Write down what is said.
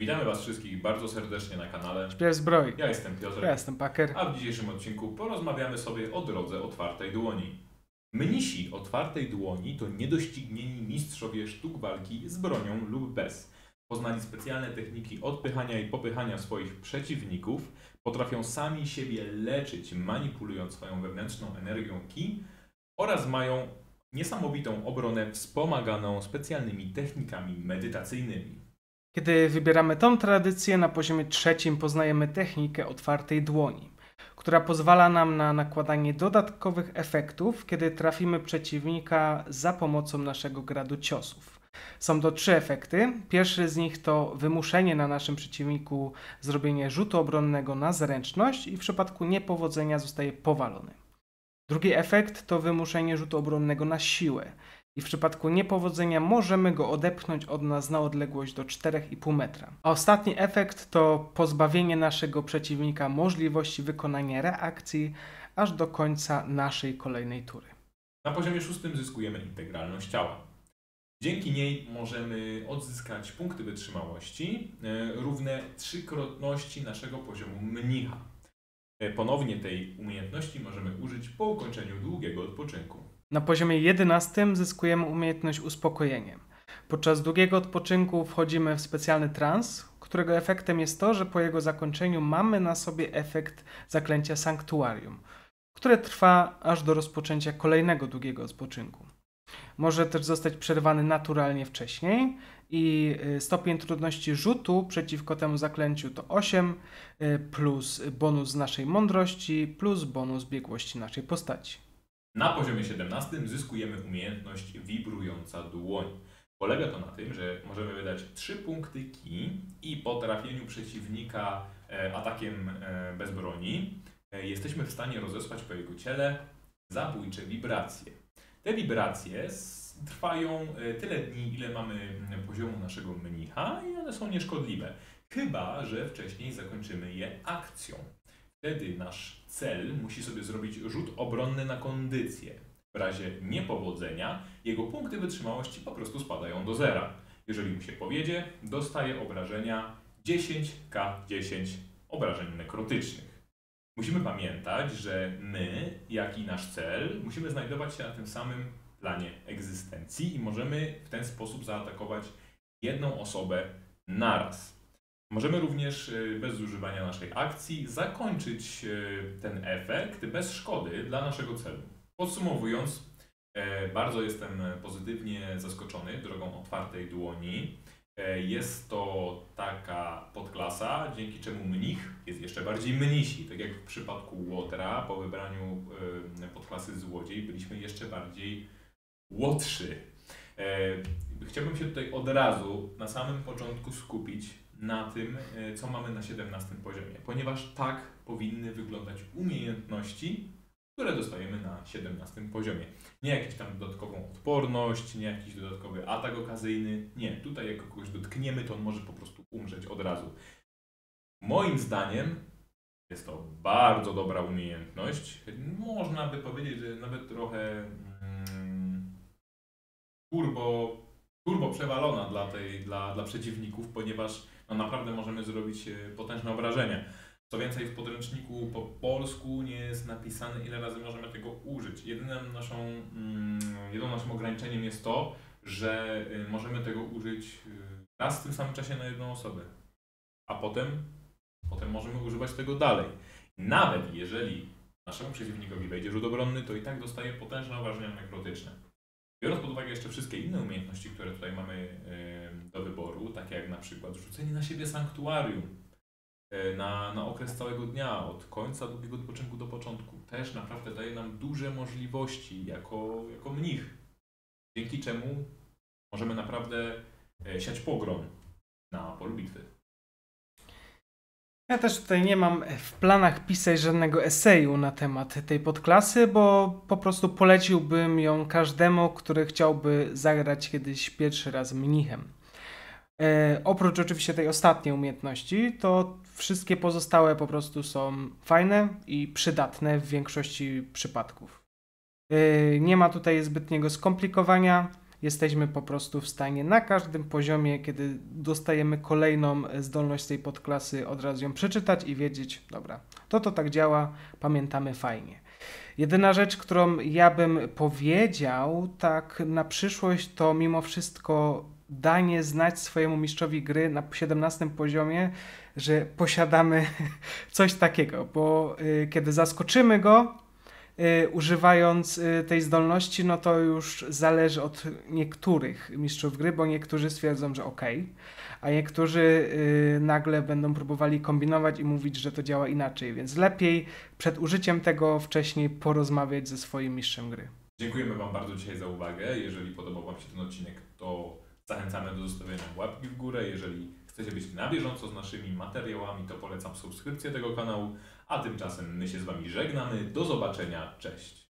Witamy Was wszystkich bardzo serdecznie na kanale. Śpiew zbroi. Ja jestem Piotr, Ja jestem Paker. a w dzisiejszym odcinku porozmawiamy sobie o drodze otwartej dłoni. Mnisi otwartej dłoni to niedoścignieni mistrzowie sztuk walki z bronią lub bez. Poznali specjalne techniki odpychania i popychania swoich przeciwników, potrafią sami siebie leczyć, manipulując swoją wewnętrzną energią ki oraz mają niesamowitą obronę wspomaganą specjalnymi technikami medytacyjnymi. Kiedy wybieramy tą tradycję, na poziomie trzecim poznajemy technikę otwartej dłoni, która pozwala nam na nakładanie dodatkowych efektów, kiedy trafimy przeciwnika za pomocą naszego gradu ciosów. Są to trzy efekty. Pierwszy z nich to wymuszenie na naszym przeciwniku zrobienie rzutu obronnego na zręczność i w przypadku niepowodzenia zostaje powalony. Drugi efekt to wymuszenie rzutu obronnego na siłę i w przypadku niepowodzenia możemy go odepchnąć od nas na odległość do 4,5 metra. A ostatni efekt to pozbawienie naszego przeciwnika możliwości wykonania reakcji aż do końca naszej kolejnej tury. Na poziomie szóstym zyskujemy integralność ciała. Dzięki niej możemy odzyskać punkty wytrzymałości e, równe trzykrotności naszego poziomu mnicha. E, Ponownie tej umiejętności możemy użyć po ukończeniu długiego odpoczynku. Na poziomie 11 zyskujemy umiejętność uspokojenia. Podczas długiego odpoczynku wchodzimy w specjalny trans, którego efektem jest to, że po jego zakończeniu mamy na sobie efekt zaklęcia sanktuarium, które trwa aż do rozpoczęcia kolejnego długiego odpoczynku. Może też zostać przerwany naturalnie wcześniej i y, stopień trudności rzutu przeciwko temu zaklęciu to 8 y, plus bonus naszej mądrości plus bonus biegłości naszej postaci. Na poziomie 17 zyskujemy umiejętność wibrująca dłoń. Polega to na tym, że możemy wydać 3 punkty ki i po trafieniu przeciwnika e, atakiem e, bez broni e, jesteśmy w stanie rozesłać po jego ciele zabójcze wibracje. Te wibracje trwają tyle dni, ile mamy poziomu naszego mnicha i one są nieszkodliwe. Chyba, że wcześniej zakończymy je akcją. Wtedy nasz cel musi sobie zrobić rzut obronny na kondycję. W razie niepowodzenia jego punkty wytrzymałości po prostu spadają do zera. Jeżeli mu się powiedzie, dostaje obrażenia 10k10 obrażeń nekrotycznych. Musimy pamiętać, że my, jak i nasz cel, musimy znajdować się na tym samym planie egzystencji i możemy w ten sposób zaatakować jedną osobę naraz. Możemy również y, bez zużywania naszej akcji zakończyć y, ten efekt bez szkody dla naszego celu. Podsumowując, e, bardzo jestem pozytywnie zaskoczony drogą otwartej dłoni. E, Jest to taka podklasa, dzięki czemu mnich jest jeszcze bardziej mnisi. Tak jak w przypadku Łotra, po wybraniu e, podklasy złodziej byliśmy jeszcze bardziej łotrzy. Chciałbym się tutaj od razu na samym początku skupić na tym, e, co mamy na 17 poziomie, ponieważ tak powinny wyglądać umiejętności, które dostajemy na 17 poziomie. Nie jakąś tam dodatkową odporność, nie jakiś dodatkowy atak okazyjny. Nie, tutaj jak kogoś dotkniemy, to on może po prostu umrzeć od razu. Moim zdaniem jest to bardzo dobra umiejętność. Można by powiedzieć, że nawet trochę mm, turbo, turbo przewalona dla, tej, dla, dla przeciwników, ponieważ no, naprawdę możemy zrobić e, potężne obrażenia. Co więcej, w podręczniku po polsku nie jest napisane, ile razy możemy tego użyć. Jedynym naszą, mm, jedynym naszym ograniczeniem jest to, że y, możemy tego użyć y, raz w tym samym czasie na jedną osobę. A potem, potem możemy używać tego dalej. Nawet jeżeli naszemu przeciwnikowi wejdzie rzut obronny, to i tak dostaje potężne obrażenia nekrotyczne. Biorąc pod uwagę jeszcze wszystkie inne umiejętności, które tutaj mamy y, do wyboru, takie jak na przykład rzucenie na siebie sanktuarium, e, na, na okres całego dnia, od końca długiego odpoczynku do początku, też naprawdę daje nam duże możliwości jako, jako mnich. Dzięki czemu możemy naprawdę e, siać pogrom na polu bitwy. Ja też tutaj nie mam w planach pisać żadnego eseju na temat tej podklasy, bo po prostu poleciłbym ją każdemu, który chciałby zagrać kiedyś pierwszy raz mnichem. E, oprócz oczywiście tej ostatniej umiejętności, to wszystkie pozostałe po prostu są fajne i przydatne w większości przypadków. E, nie ma tutaj zbytniego skomplikowania. Jesteśmy po prostu w stanie na każdym poziomie, kiedy dostajemy kolejną zdolność tej podklasy, od razu ją przeczytać i wiedzieć, dobra, to to tak działa, pamiętamy fajnie. Jedyna rzecz, którą ja bym powiedział tak na przyszłość, to mimo wszystko danie znać swojemu mistrzowi gry na 17 poziomie, że posiadamy coś takiego, bo y, kiedy zaskoczymy go, używając y, tej zdolności, no to już zależy od niektórych mistrzów gry, bo niektórzy stwierdzą, że ok, a niektórzy y, nagle będą próbowali kombinować i mówić, że to działa inaczej, więc lepiej przed użyciem tego wcześniej porozmawiać ze swoim mistrzem gry. Dziękujemy Wam bardzo dzisiaj za uwagę. Jeżeli podobał Wam się ten odcinek, to zachęcamy do zostawienia łapki w górę. Jeżeli chcecie być na bieżąco z naszymi materiałami, to polecam subskrypcję tego kanału. A tymczasem my się z Wami żegnamy. Do zobaczenia. Cześć.